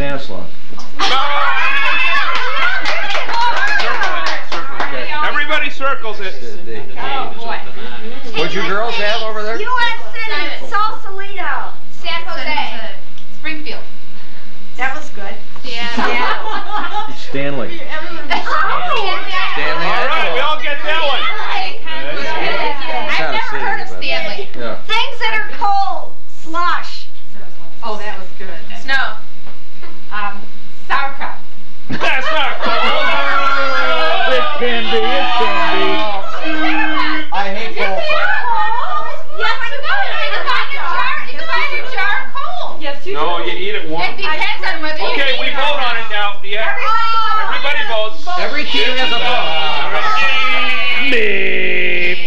Stanislaus. Everybody circles it. Oh, boy. What'd you girls have over there? U.S. City, Sausalito. San Jose. Springfield. That was good. Yeah. Stanley. All right, we all get that one. I've never heard of Stanley. Yeah. Things that are cold. Slush. Oh, that was good. That's not cold. It can be, it can be. I hate cold. Yes, you can. You can find a jar. You can find a jar of coal. Yes, you No, you eat it warm. It depends on whether you Okay, eat we it or vote on it now. Yeah. Everybody votes. Every team has a vote. Beep.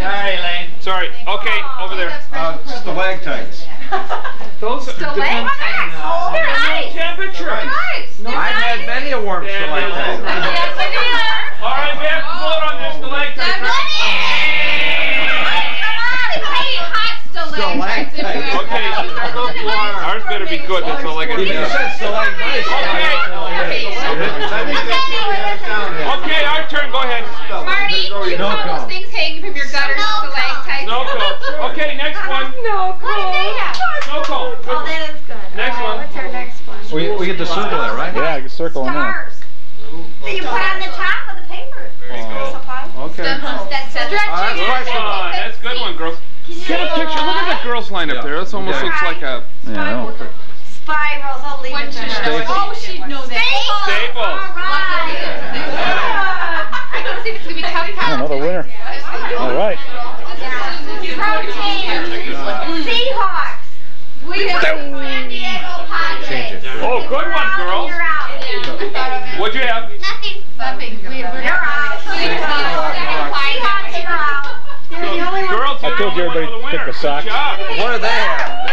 Sorry, Lane. Sorry. Okay, over there. Uh, stalactites. Those are Stalactites. Oh, They're ice. temperature. Ice. They're I've had many a warm Yeah, stalactite. Yes, they are. All right, we have to vote on this stalactite. Hey, hot stalactites. if you ever- Okay, ours better be good. That's all I can If you do. said stalagmites. Okay, our turn. Go ahead. Marty, you No call those count. things hanging from your gutters stalactites? No cone. Okay, next one. No, What do they have? No cone. Oh, that is good. Next All right, one. What's our next one? We, we get to circle that, right? Yeah, I can circle them in. Stars. That you put on the top of the paper. There you go. Supplies. Okay. Stretching. Uh, that's Good question. one. That's a good one, girls. Get a picture. Look at that girls line up there. This almost looks like a Yeah, Spirals. I'll leave it to her. Staples. Oh, she'd know that. Staples. All right. I'm gonna see if it's gonna be tough. Oh, another winner. All right. Protein. Seahawks. We have San Diego Padres. Oh, good one, girls. You're out. What'd you have? Nothing. Nothing. We- we're You're out. Seahawks are out. They're the only ones. Girls, I you're told you everybody with the pick winner. a sock. What do they have?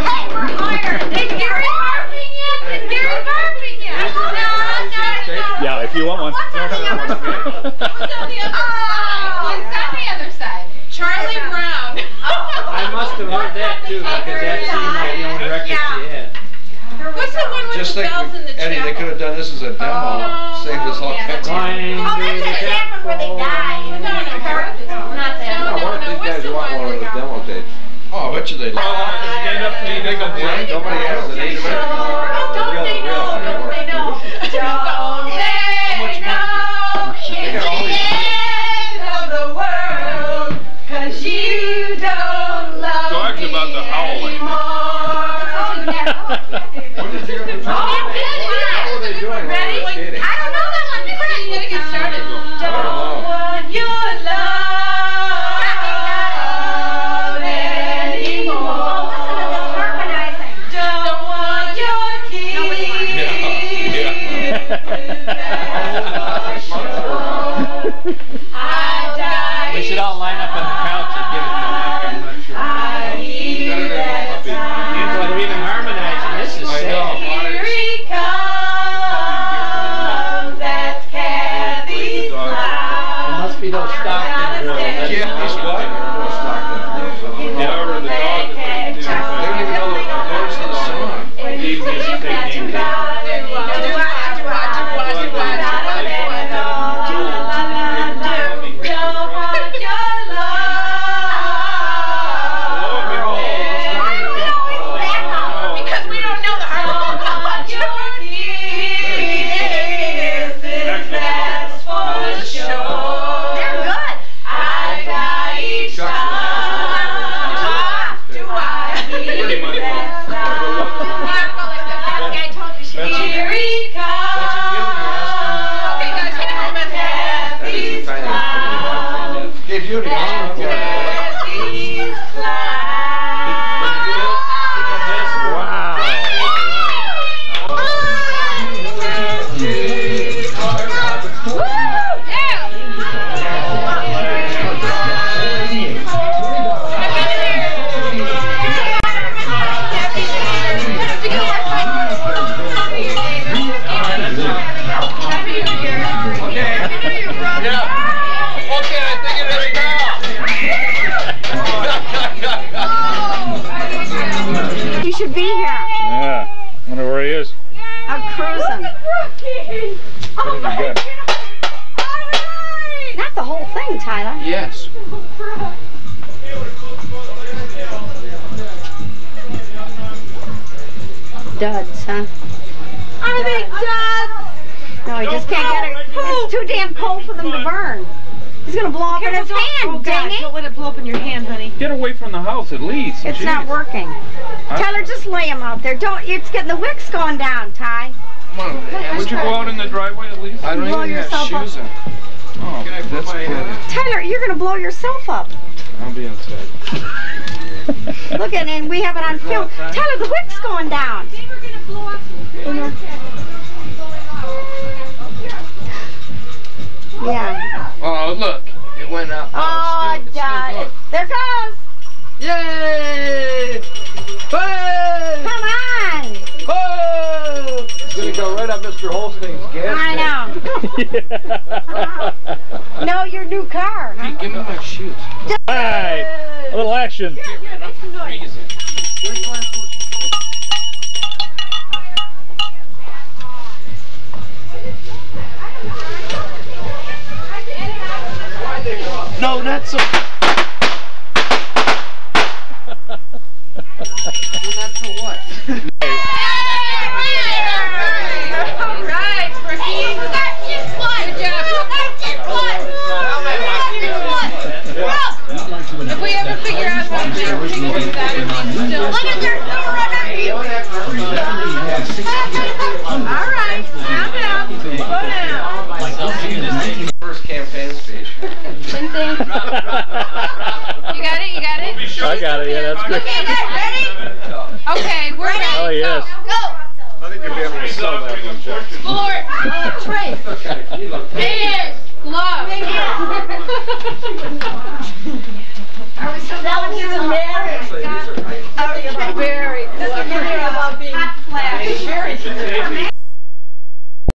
Hey, we're hired. Gary barfing yet? Gary barfing yet? No, no, no. Yeah, if you want one. What's on the other side? What's on the other oh. side? What's on the other side? Charlie Brown. I must have heard that too, because that seemed like the only record she had. What's the one with Just the think, bells in the Eddie, they could have done this as a demo. Oh, Saved us all oh, yeah. kinds of. Flying Oh, through that's the a camera where they die. No, no, no. Not that. No, no, no. What's the one with the demo tape. Oh, I bet you they do. Oh, stand up, stand Make up. them play. Nobody We should all line up on the couch be here. Yeah. Wonder where he is. I'm cruising. What have you got? Not the whole thing, Tyler. Yes. Duds, huh? Are they duds? No, he just can't get it. It's too damn cold for them to burn. He's gonna blow up in his hand, oh, dang gosh, it! Don't let it blow up in your hand, honey. Get away from the house at least. It's Jeez. not working working. Tyler, just lay him out there. Don't. It's getting the wicks going down, Ty. Come on. Would you go out in the driveway at least? I don't Blow even have yourself up. shoes on. Oh, Can I put my, brilliant. Tyler, you're gonna blow yourself up. I'll be outside. Look at and we have it on film. Tyler, the wick's going down. Yeah. Oh, look. It went up. Oh, up Mr. Holstein's gas I know. No, your new car. Huh? Give me my shoes. Alright, a little action. No, not so. not so what? Okay, guys, ready? Okay, we're ready. Oh, yes. Go. I think you'll be able to sell that one, Jeff. Lord. Uh, Trey. Hey,